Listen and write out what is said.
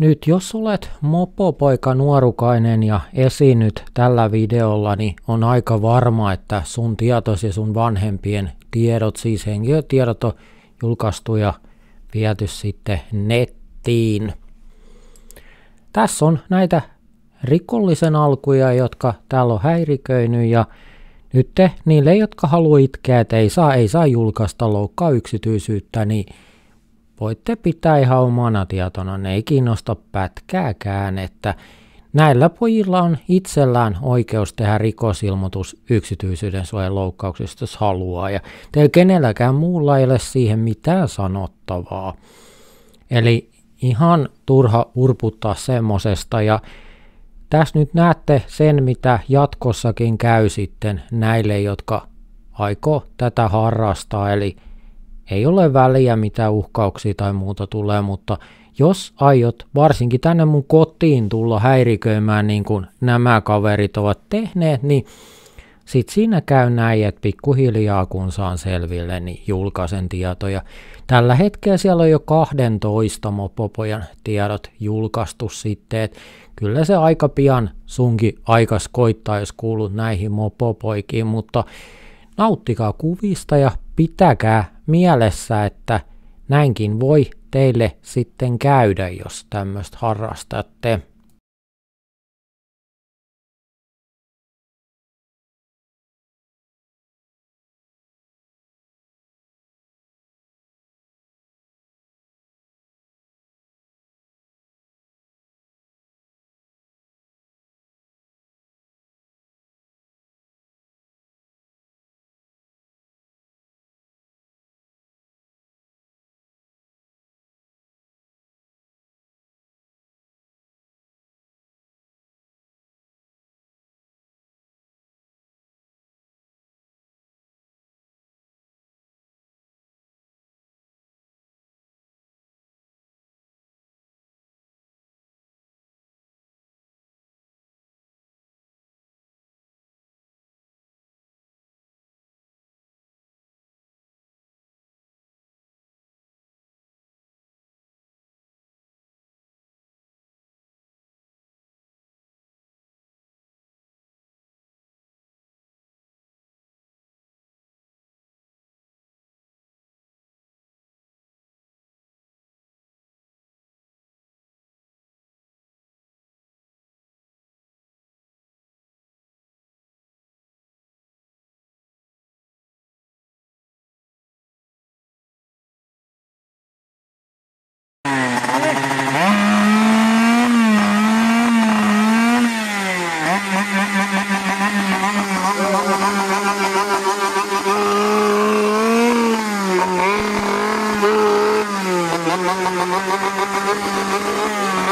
Nyt jos olet mopopoika nuorukainen ja esiinnyt tällä videolla, niin on aika varma, että sun tietosi ja sun vanhempien tiedot, siis henkilötiedot on julkaistu ja viety sitten nettiin. Tässä on näitä rikollisen alkuja, jotka täällä on häiriköinyt ja nyt te, niille, jotka haluaa itkeä, että ei saa, ei saa julkaista loukkaa yksityisyyttä, niin voitte pitää ihan omana tietona, ne ei kiinnosta pätkääkään, että näillä pojilla on itsellään oikeus tehdä rikosilmoitus yksityisyyden suojan loukkauksista, jos haluaa, ja teillä kenelläkään muulla ei ole siihen mitään sanottavaa. Eli ihan turha urputtaa semmosesta, ja tässä nyt näette sen, mitä jatkossakin käy sitten näille, jotka aikoo tätä harrastaa, eli ei ole väliä mitä uhkauksia tai muuta tulee, mutta jos aiot varsinkin tänne mun kotiin tulla häiriköimään niin kuin nämä kaverit ovat tehneet, niin sit siinä käy näin, että pikkuhiljaa kun saan selville, niin julkaisen tietoja. Tällä hetkellä siellä on jo 12 mopopojan tiedot julkaistu sitten, että kyllä se aika pian sunkin aikas koittaa, jos kuulut näihin mopopoikiin, mutta nauttikaa kuvista ja pitäkää mielessä, että näinkin voi teille sitten käydä, jos tämmöistä harrastatte. Thank you.